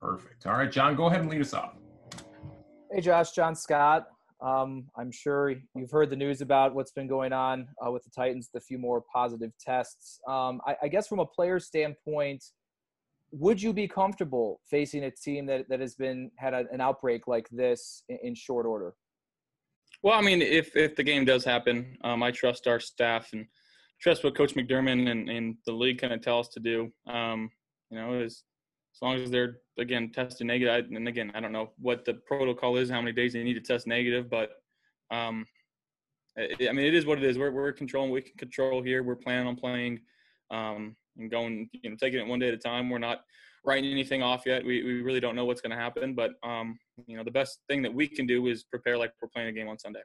Perfect. All right, John, go ahead and lead us off. Hey, Josh, John Scott. Um, I'm sure you've heard the news about what's been going on uh, with the Titans, the few more positive tests. Um, I, I, guess from a player standpoint, would you be comfortable facing a team that, that has been had a, an outbreak like this in, in, short order? Well, I mean, if if the game does happen, um, I trust our staff and trust what Coach McDermott and, and the league kind of tell us to do. Um, you know, is as long as they're again tested negative. And again, I don't know what the protocol is, how many days they need to test negative, but um, I mean, it is what it is. We're we're controlling. We can control here. We're planning on playing um, and going, you know, taking it one day at a time. We're not writing anything off yet. We we really don't know what's going to happen, but um, you know, the best thing that we can do is prepare like we're playing a game on Sunday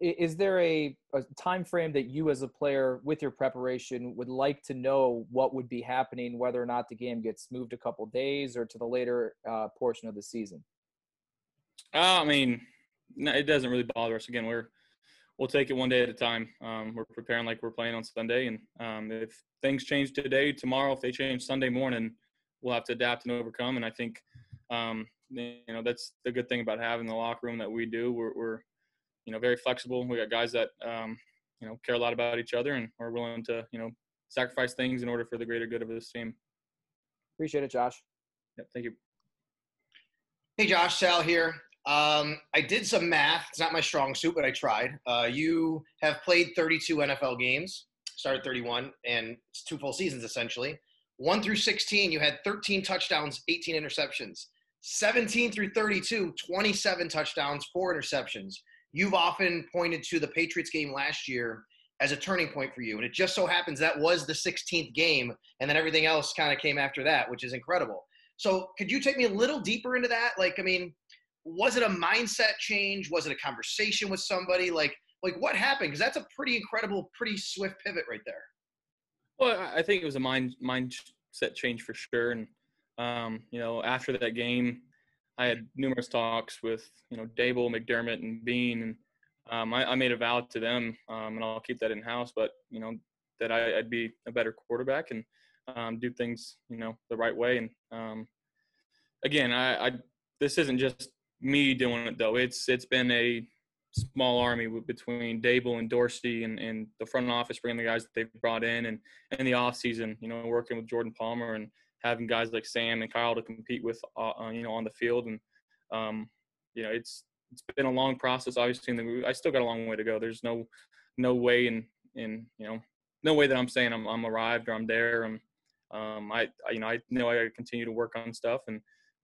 is there a, a time frame that you as a player with your preparation would like to know what would be happening whether or not the game gets moved a couple days or to the later uh, portion of the season? Uh, i mean no, it doesn't really bother us. Again we're we'll take it one day at a time. Um, we're preparing like we're playing on sunday and um, if things change today tomorrow if they change sunday morning we'll have to adapt and overcome and i think um, you know that's the good thing about having the locker room that we do. We're, we're you know, very flexible. We got guys that, um, you know, care a lot about each other and are willing to, you know, sacrifice things in order for the greater good of this team. Appreciate it, Josh. Yep, thank you. Hey, Josh, Sal here. Um, I did some math. It's not my strong suit, but I tried. Uh, you have played 32 NFL games, started 31, and it's two full seasons essentially. One through 16, you had 13 touchdowns, 18 interceptions. 17 through 32, 27 touchdowns, four interceptions you've often pointed to the Patriots game last year as a turning point for you. And it just so happens that was the 16th game, and then everything else kind of came after that, which is incredible. So, could you take me a little deeper into that? Like, I mean, was it a mindset change? Was it a conversation with somebody? Like, like what happened? Because that's a pretty incredible, pretty swift pivot right there. Well, I think it was a mind mindset change for sure. And um, you know, after that game, I had numerous talks with you know Daboll, McDermott, and Beane, and um, I, I, made a vow to them, um, and I'll keep that in house. But you know that I, would be a better quarterback and um, do things you know the right way. And um, again, I, I, this isn't just me doing it though. It's it's been a small army between Daboll and Dorsey and, and the front office bringing the guys that they've brought in and in the off season, you know, working with Jordan Palmer and having guys like Sam and Kyle to compete with, uh, uh, you know, on the field. And, um, you know, it's, it's been a long process, obviously. And I still got a long way to go. There's no, no way in, in, you know, no way that I'm saying I'm, I'm arrived or I'm there. And, um, I, I, you know, I know I continue to work on stuff and,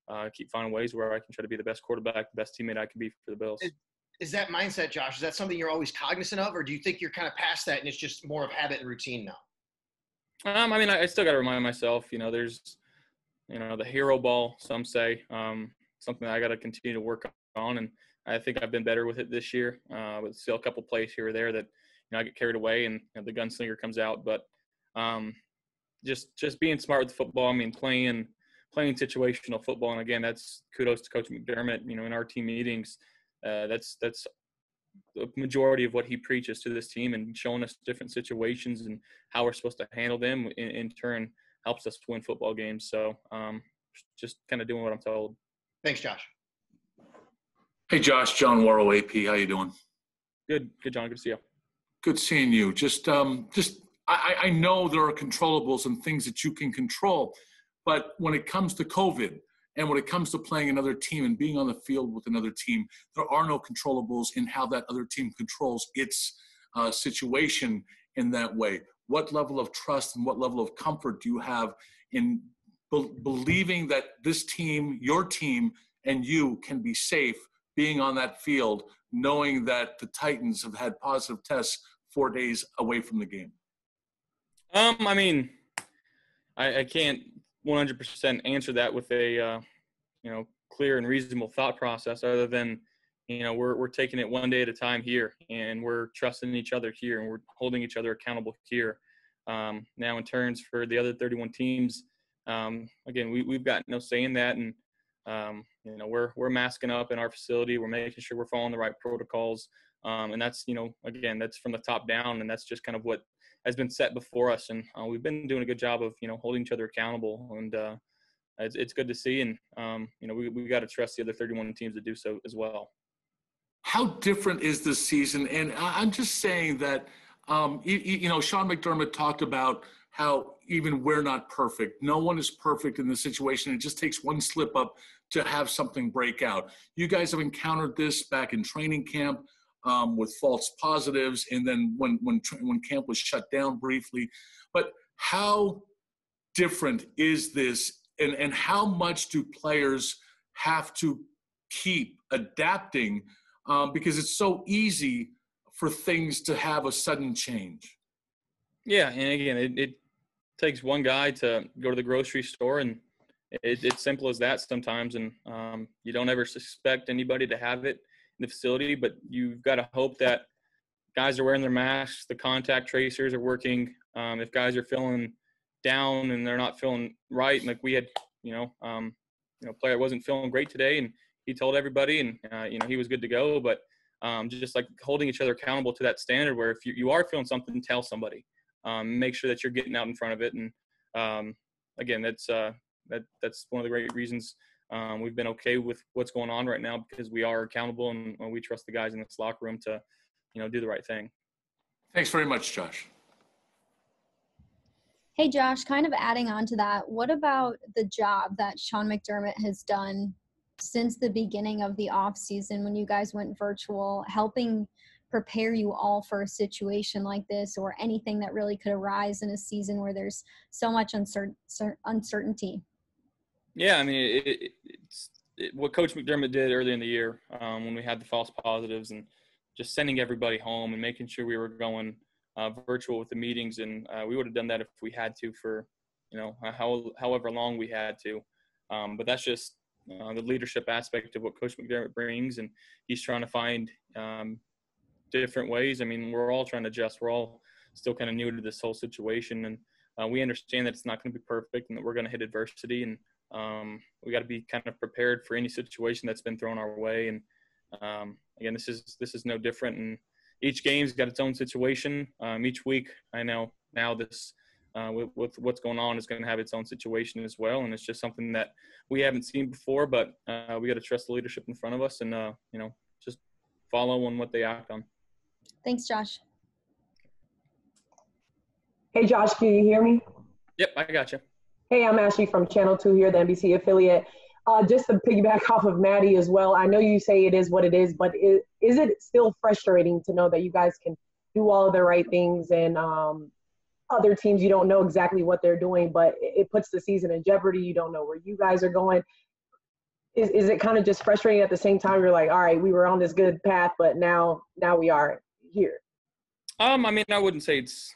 uh, keep finding ways where I can try to be the best quarterback, the best teammate I can be for the Bills. Is that mindset, Josh? Is that something you're always cognizant of, or do you think you're kind of past that and it's just more of habit and routine now? Um, I mean, I, I still got to remind myself, you know, there's, you know, the hero ball, some say, um, something I got to continue to work on. And I think I've been better with it this year. Uh, but still a couple plays here or there that, you know, I get carried away and you know, the gunslinger comes out. But um, just, just being smart with football. I mean, playing, playing situational football. And again, that's kudos to Coach McDermott. You know, in our team meetings, uh, that's that's the majority of what he preaches to this team and showing us different situations and how we're supposed to handle them in, in turn helps us win football games. So um, just kind of doing what I'm told. Thanks, Josh. Hey, Josh, John Worrell, AP. How you doing? Good, good, John. Good to see you. Good seeing you. Just, um, just I, I know there are controllables and things that you can control, but when it comes to COVID – and when it comes to playing another team and being on the field with another team, there are no controllables in how that other team controls its uh, situation in that way. What level of trust and what level of comfort do you have in be- believing that this team, your team, and you can be safe being on that field, knowing that the Titans have had positive tests four days away from the game? Um, I mean, I, I can't 100% answer that with a uh, you know clear and reasonable thought process other than you know we're we're taking it one day at a time here and we're trusting each other here and we're holding each other accountable here. Um, now in turns for the other 31 teams um, again we, we've got no say in that and um, you know we're we're masking up in our facility. We're making sure we're following the right protocols. Um, and that's you know again that's from the top down and that's just kind of what has been set before us, and uh, we've been doing a good job of you know holding each other accountable. And uh, it's, it's good to see. And, um, you know, we, we got to trust the other 31 teams to do so as well. How different is this season? And I'm just saying that, um, you, you know, Sean McDermott talked about how even we're not perfect. No one is perfect in this situation. It just takes one slip up to have something break out. You guys have encountered this back in training camp um, with false positives, and then when when when camp was shut down briefly. But how different is this, and and how much do players have to keep adapting? Um, because it's so easy for things to have a sudden change. Yeah, and again, it, it takes one guy to go to the grocery store and it, it's simple as that sometimes and um, you don't ever suspect anybody to have it the facility but you've got to hope that guys are wearing their masks the contact tracers are working. Um, if guys are feeling down and they're not feeling right like we had you know um, you know player wasn't feeling great today and he told everybody and uh, you know he was good to go. But um, just like holding each other accountable to that standard where if you, you are feeling something tell somebody. Um, make sure that you're getting out in front of it. And um, again, that's uh, that that's one of the great reasons um, we've been okay with what's going on right now because we are accountable and, and we trust the guys in this locker room to, you know, do the right thing. Thanks very much, Josh. Hey, Josh, kind of adding on to that, what about the job that Sean McDermott has done since the beginning of the off season when you guys went virtual, helping prepare you all for a situation like this or anything that really could arise in a season where there's so much uncertainty? Yeah, I mean, it, it, it's it, what Coach McDermott did early in the year um, when we had the false positives and just sending everybody home and making sure we were going uh, virtual with the meetings. And uh, we would have done that if we had to for, you know, how, however long we had to. Um, but that's just uh, the leadership aspect of what Coach McDermott brings, and he's trying to find um, different ways. I mean, we're all trying to adjust. We're all still kind of new to this whole situation, and uh, we understand that it's not going to be perfect and that we're going to hit adversity, and um, we got to be kind of prepared for any situation that's been thrown our way. And um, again, this is this is no different, and each game's got its own situation. Um, each week, I know now this. Uh, with, with, what's going on is going to have its own situation as well, and it's just something that we haven't seen before. But uh, we got to trust the leadership in front of us, and uh, you know, just follow on what they act on. Thanks, Josh. Hey, Josh, can you hear me? Yep, I got you. Hey, I'm Ashley from Channel 2 here, the NBC affiliate. Uh, just to piggyback off of Maddie as well, I know you say it is what it is, but is, is it still frustrating to know that you guys can do all the right things and um, other teams, you don't know exactly what they're doing, but it puts the season in jeopardy. You don't know where you guys are going. Is, is it kind of just frustrating at the same time? You're like, all right, we were on this good path, but now now we are here? Um, I mean, I wouldn't say it's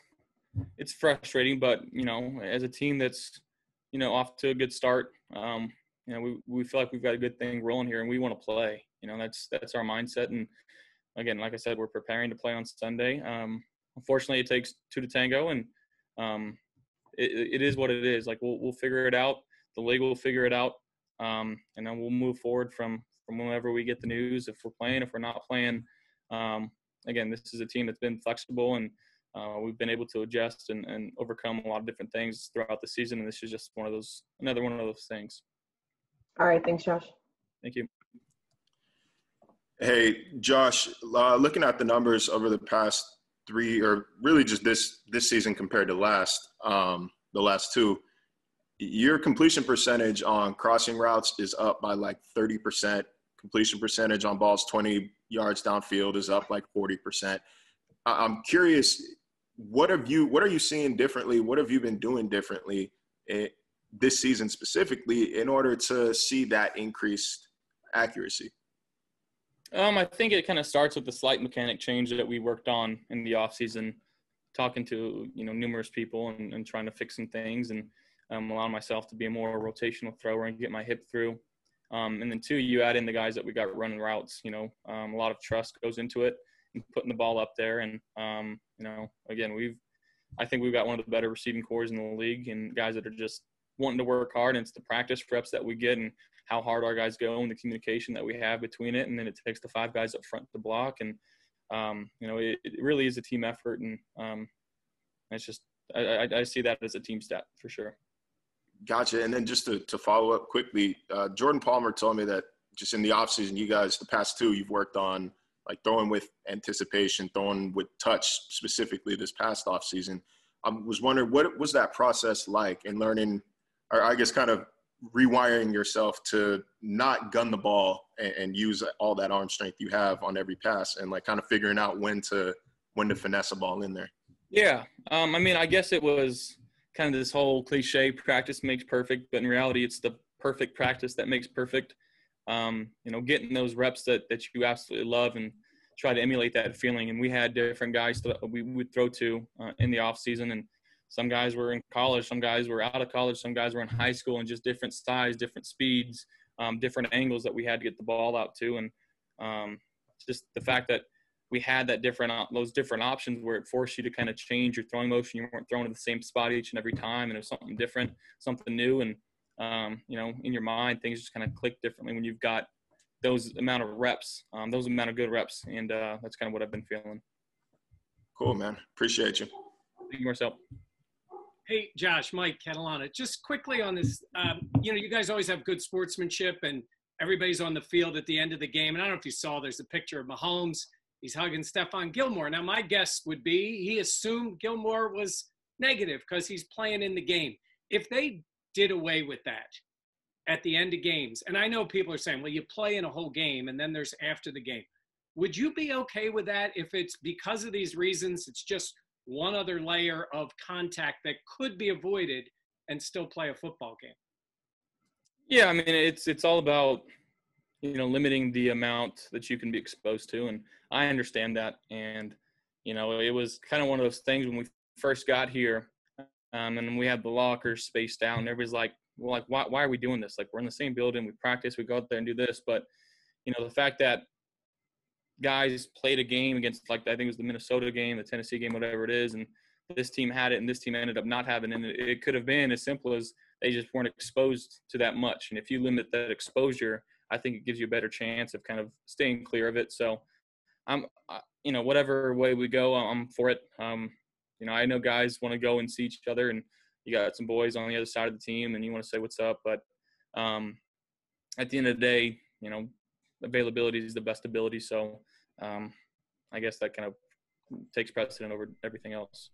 it's frustrating, but you know, as a team that's you know off to a good start, um, you know, we we feel like we've got a good thing rolling here, and we want to play. You know, that's that's our mindset. And again, like I said, we're preparing to play on Sunday. Um, unfortunately, it takes two to tango, and um, it, it is what it is. Like we'll we'll figure it out. The league will figure it out, um, and then we'll move forward from from whenever we get the news. If we're playing, if we're not playing, um, again, this is a team that's been flexible and uh, we've been able to adjust and, and overcome a lot of different things throughout the season. And this is just one of those, another one of those things. All right. Thanks, Josh. Thank you. Hey, Josh, uh, looking at the numbers over the past three, or really just this this season compared to last, um, the last two, your completion percentage on crossing routes is up by like thirty percent. Completion percentage on balls twenty yards downfield is up like 40%. I'm curious, what have you, what are you seeing differently? What have you been doing differently eh, this season specifically in order to see that increased accuracy? Um, I think it kind of starts with the slight mechanic change that we worked on in the off season, talking to you know numerous people and, and trying to fix some things and um, allowing myself to be a more rotational thrower and get my hip through. Um, and then two, you add in the guys that we got running routes. You know, um, a lot of trust goes into it putting the ball up there. And um, you know, again, we've I think we've got one of the better receiving cores in the league and guys that are just wanting to work hard. And it's the practice reps that we get and how hard our guys go and the communication that we have between it. And then it takes the five guys up front to block. And um, you know, it, it, really is a team effort. And um, it's just I, I, I see that as a team stat for sure. Gotcha. And then just to, to follow up quickly, uh, Jordan Palmer told me that just in the offseason, you guys, the past two, you've worked on like throwing with anticipation, throwing with touch specifically this past off season. I was wondering what was that process like in learning, or I guess kind of rewiring yourself to not gun the ball and, and use all that arm strength you have on every pass and like kind of figuring out when to when to finesse a ball in there. Yeah, um, I mean, I guess it was kind of this whole cliche: practice makes perfect, but in reality, it's the perfect practice that makes perfect. Um, you know, getting those reps that that you absolutely love and try to emulate that feeling. And we had different guys that we would throw to uh, in the off season, and some guys were in college, some guys were out of college, some guys were in high school, and just different size, different speeds, um, different angles that we had to get the ball out to, and um, just the fact that we had that different those different options where it forced you to kind of change your throwing motion. You weren't throwing to the same spot each and every time, and it was something different, something new, and um, you know, in your mind, things just kind of click differently when you've got those amount of reps, um, those amount of good reps, and uh, that's kind of what I've been feeling. Cool, man. Appreciate you. Thank you, Marcel. Hey, Josh, Mike Catalana, just quickly on this. Um, you know, you guys always have good sportsmanship, and everybody's on the field at the end of the game. And I don't know if you saw, there's a picture of Mahomes. He's hugging Stephon Gilmore. Now, my guess would be he assumed Gilmore was negative because he's playing in the game. If they did away with that at the end of games, and I know people are saying, well, you play in a whole game and then there's after the game. Would you be okay with that if it's because of these reasons, it's just one other layer of contact that could be avoided and still play a football game? Yeah, I mean, it's it's all about you know limiting the amount that you can be exposed to, and I understand that. And you know, it was kind of one of those things when we first got here, um, and we had the lockers spaced out, and everybody's like, "Well, like, why why are we doing this? Like, we're in the same building, we practice, we go out there and do this." But you know, the fact that guys played a game against like I think it was the Minnesota game, the Tennessee game, whatever it is, and this team had it and this team ended up not having it. And it could have been as simple as they just weren't exposed to that much. And if you limit that exposure, I think it gives you a better chance of kind of staying clear of it. So I'm, you know, whatever way we go, I'm for it. Um, you know, I know guys want to go and see each other, and you got some boys on the other side of the team, and you want to say what's up. But um, at the end of the day, you know, availability is the best ability. So um, I guess that kind of takes precedent over everything else.